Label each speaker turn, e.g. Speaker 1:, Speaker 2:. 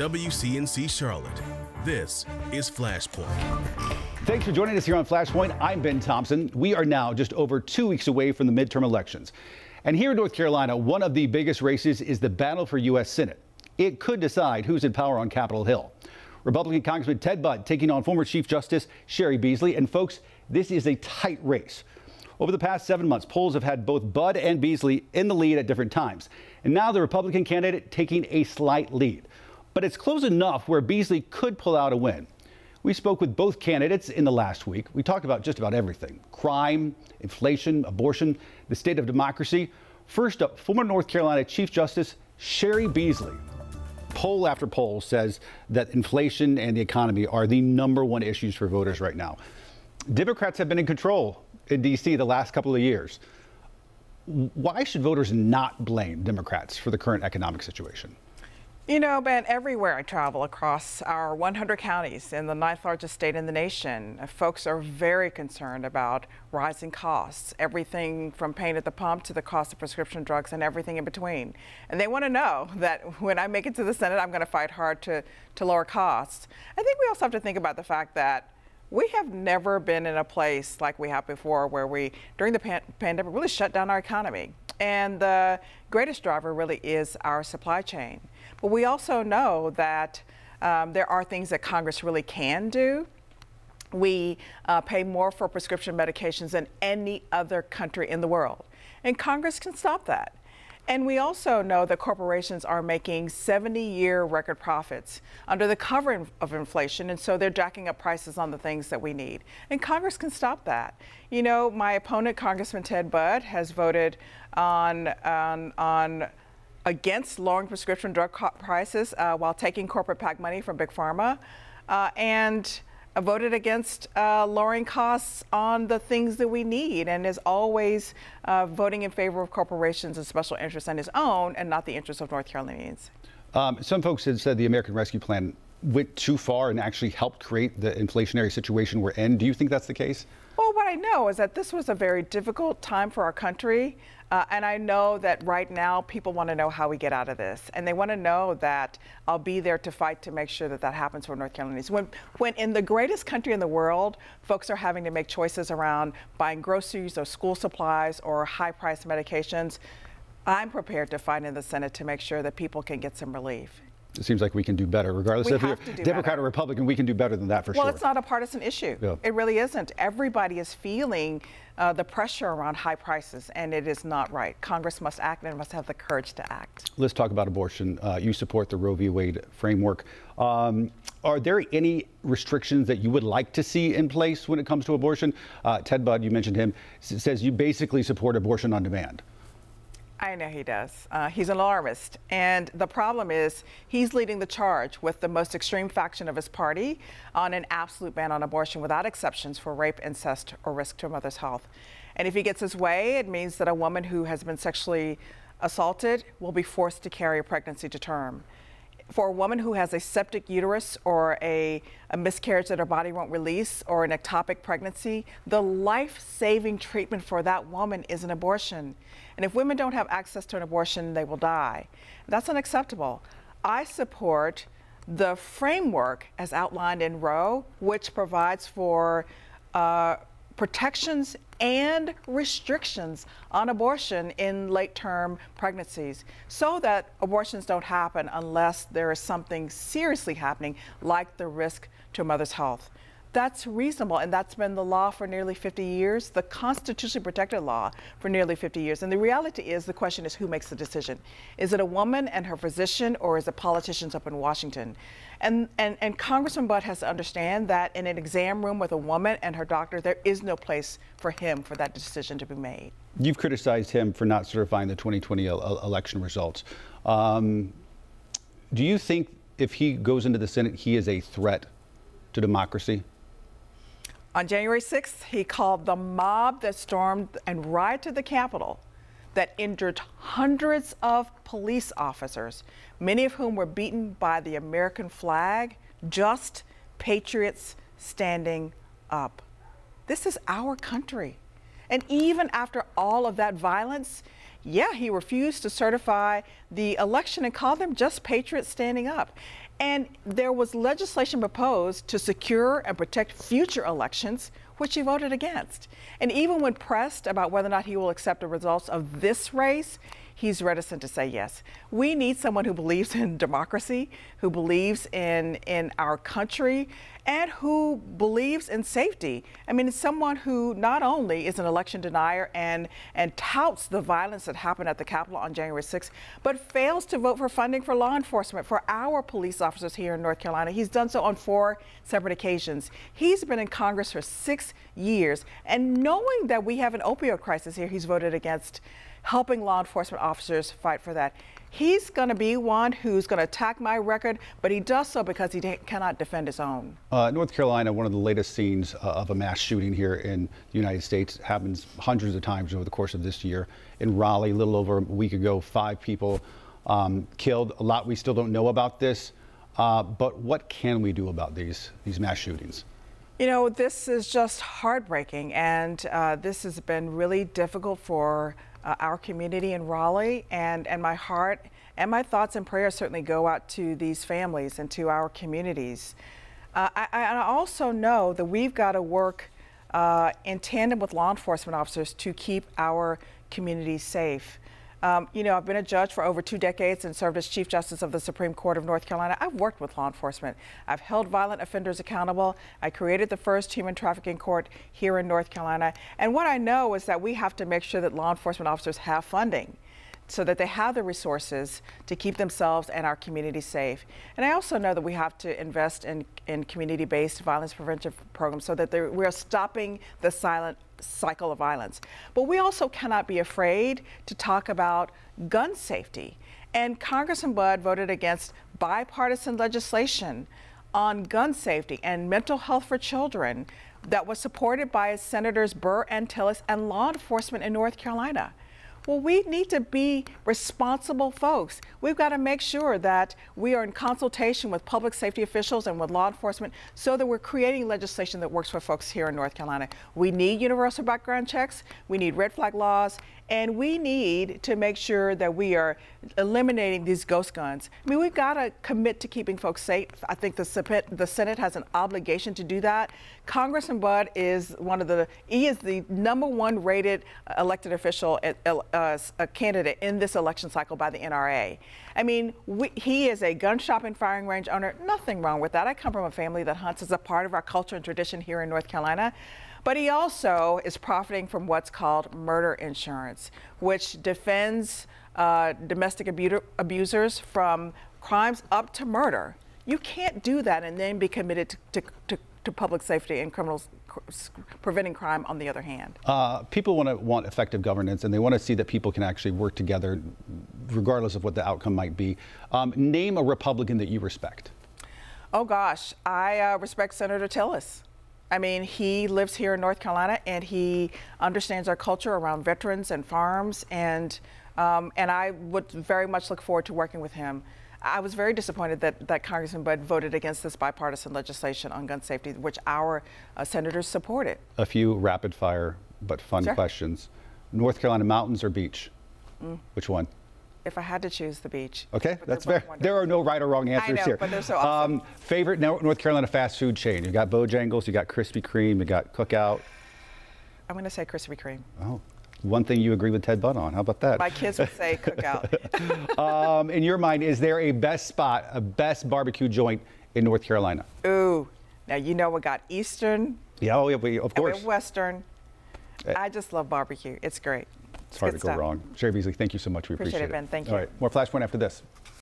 Speaker 1: WCNC Charlotte. This is Flashpoint.
Speaker 2: Thanks for joining us here on Flashpoint. I'm Ben Thompson. We are now just over two weeks away from the midterm elections. And here in North Carolina, one of the biggest races is the battle for U.S. Senate. It could decide who's in power on Capitol Hill. Republican Congressman Ted Budd taking on former Chief Justice Cheri Beasley. And folks, this is a tight race. Over the past seven months, polls have had both Budd and Beasley in the lead at different times. And now the Republican candidate taking a slight lead. But it's close enough where Beasley could pull out a win. We spoke with both candidates in the last week. We talked about just about everything crime, inflation, abortion, the state of democracy. First up, former North Carolina Chief Justice Cheri Beasley. Poll after poll says that inflation and the economy are the number one issues for voters right now. Democrats have been in control in D.C. the last couple of years. Why should voters not blame Democrats for the current economic situation?
Speaker 3: You know, Ben, everywhere I travel across our 100 counties in the ninth largest state in the nation, folks are very concerned about rising costs, everything from pain at the pump to the cost of prescription drugs and everything in between. And they want to know that when I make it to the Senate, I'm going to fight hard to, to lower costs. I think we also have to think about the fact that we have never been in a place like we have before where we, during the pan pandemic, really shut down our economy. And the greatest driver really is our supply chain. But we also know that um, there are things that Congress really can do. We uh, pay more for prescription medications than any other country in the world. And Congress can stop that. And we also know that corporations are making 70 year record profits under the cover of inflation. And so they're jacking up prices on the things that we need. And Congress can stop that. You know, my opponent, Congressman Ted Budd, has voted on, on, on against lowering prescription drug prices uh, while taking corporate PAC money from Big Pharma. Uh, and voted against uh, lowering costs on the things that we need and is always uh, voting in favor of corporations and special interests on his own and not the interests of North Carolinians.
Speaker 2: Um, some folks had said the American Rescue Plan went too far and actually helped create the inflationary situation we're in. Do you think that's the case?
Speaker 3: Well, I know is that this was a very difficult time for our country. Uh, and I know that right now people want to know how we get out of this. And they want to know that I'll be there to fight to make sure that that happens for North Carolinians. When, when in the greatest country in the world, folks are having to make choices around buying groceries or school supplies or high priced medications, I'm prepared to fight in the Senate to make sure that people can get some relief
Speaker 2: it seems like we can do better, regardless
Speaker 3: we
Speaker 2: if you're Democrat better. or Republican. We can do better than that for
Speaker 3: well,
Speaker 2: sure.
Speaker 3: Well, it's not a partisan issue. Yeah. It really isn't. Everybody is feeling uh, the pressure around high prices, and it is not right. Congress must act and must have the courage to act.
Speaker 2: Let's talk about abortion. Uh, you support the Roe v. Wade framework. Um, are there any restrictions that you would like to see in place when it comes to abortion? Uh, Ted Budd, you mentioned him, says you basically support abortion on demand.
Speaker 3: I know he does. Uh, he's an alarmist. And the problem is he's leading the charge with the most extreme faction of his party on an absolute ban on abortion without exceptions for rape, incest, or risk to a mother's health. And if he gets his way, it means that a woman who has been sexually assaulted will be forced to carry a pregnancy to term for a woman who has a septic uterus or a, a, miscarriage that her body won't release or an ectopic pregnancy, the life saving treatment for that woman is an abortion. And if women don't have access to an abortion, they will die. That's unacceptable. I support the framework as outlined in Roe, which provides for uh, protections and restrictions on abortion in late term pregnancies so that abortions don't happen unless there is something seriously happening, like the risk to a mother's health. That's reasonable, and that's been the law for nearly 50 years, the constitutionally protected law for nearly 50 years. And the reality is the question is who makes the decision? Is it a woman and her physician, or is it politicians up in Washington? And, and, and Congressman Budd has to understand that in an exam room with a woman and her doctor, there is no place for him for that decision to be made.
Speaker 2: You've criticized him for not certifying the 2020 election results. Um, do you think if he goes into the Senate, he is a threat to democracy?
Speaker 3: On January 6th, he called the mob that stormed and rioted the Capitol that injured hundreds of police officers, many of whom were beaten by the American flag, just patriots standing up. This is our country. And even after all of that violence, yeah, he refused to certify the election and called them just patriots standing up. And there was legislation proposed to secure and protect future elections, which he voted against. And even when pressed about whether or not he will accept the results of this race, he's reticent to say yes. We need someone who believes in democracy, who believes in, in our country, and who believes in safety. I mean, someone who not only is an election denier and, and touts the violence that happened at the Capitol on January 6th, but fails to vote for funding for law enforcement, for our police officers here in North Carolina. He's done so on four separate occasions. He's been in Congress for six years, and knowing that we have an opioid crisis here, he's voted against helping law enforcement officers fight for that. He's going to be one who's going to attack my record, but he does so because he cannot defend his own.
Speaker 2: Uh, North Carolina, one of the latest scenes uh, of a mass shooting here in the United States, happens hundreds of times over the course of this year. In Raleigh, a little over a week ago, five people um, killed. A lot we still don't know about this, uh, but what can we do about these these mass shootings?
Speaker 3: You know, this is just heartbreaking, and uh, this has been really difficult for uh, our community in Raleigh, and, and my heart and my thoughts and prayers certainly go out to these families and to our communities. Uh, I, I, also know that we've got to work uh, in tandem with law enforcement officers to keep our communities safe. Um, you know, I've been a judge for over two decades and served as Chief Justice of the Supreme Court of North Carolina. I've worked with law enforcement. I've held violent offenders accountable. I created the first human trafficking court here in North Carolina. And what I know is that we have to make sure that law enforcement officers have funding so that they have the resources to keep themselves and our community safe. And I also know that we have to invest in, in community-based violence prevention programs so that we're stopping the silent cycle of violence. But we also cannot be afraid to talk about gun safety. And Congressman Budd voted against bipartisan legislation on gun safety and mental health for children that was supported by Senators Burr and Tillis and law enforcement in North Carolina. Well, we need to be responsible folks. We've got to make sure that we are in consultation with public safety officials and with law enforcement so that we're creating legislation that works for folks here in North Carolina. We need universal background checks, we need red flag laws, and we need to make sure that we are eliminating these ghost guns. I mean, we've got to commit to keeping folks safe. I think the, the Senate has an obligation to do that. Congressman Budd is one of the, he is the number one rated elected official, uh, uh, candidate in this election cycle by the NRA. I mean, we, he is a gun shop and firing range owner. Nothing wrong with that. I come from a family that hunts as a part of our culture and tradition here in North Carolina. But he also is profiting from what's called murder insurance, which defends uh, domestic abu abusers from crimes up to murder. You can't do that and then be committed to, to, to, to public safety and criminals preventing crime on the other hand.
Speaker 2: Uh, people want to want effective governance and they want to see that people can actually work together regardless of what the outcome might be. Um, name a Republican that you respect.
Speaker 3: Oh gosh, I uh, respect Senator Tillis. I mean, he lives here in North Carolina and he understands our culture around veterans and farms, and um, and I would very much look forward to working with him. I was very disappointed that, that Congressman Budd voted against this bipartisan legislation on gun safety, which our uh, senators supported.
Speaker 2: A few rapid fire but fun questions. North Carolina mountains or beach? Mm. Which one?
Speaker 3: If I had to choose the beach.
Speaker 2: Okay, that's fair. There are no right or wrong answers
Speaker 3: know,
Speaker 2: here.
Speaker 3: but they're so awesome. Um,
Speaker 2: favorite North Carolina fast food chain? You got Bojangles, you got Krispy Kreme, you got Cookout.
Speaker 3: I'm going to say Krispy Kreme.
Speaker 2: Oh, one thing you agree with Ted Budd on. How about that?
Speaker 3: My kids would say Cookout.
Speaker 2: um, in your mind, is there a best spot, a best barbecue joint in North Carolina?
Speaker 3: Ooh, now you know we got Eastern.
Speaker 2: Yeah, oh, yeah, we, of course.
Speaker 3: Western. Eh. I just love barbecue. It's great.
Speaker 2: It's hard to go
Speaker 3: stuff.
Speaker 2: wrong. Cheri Beasley, thank you so much. We
Speaker 3: appreciate,
Speaker 2: appreciate
Speaker 3: it, Ben. Thank
Speaker 2: you. All right, more Flashpoint after this.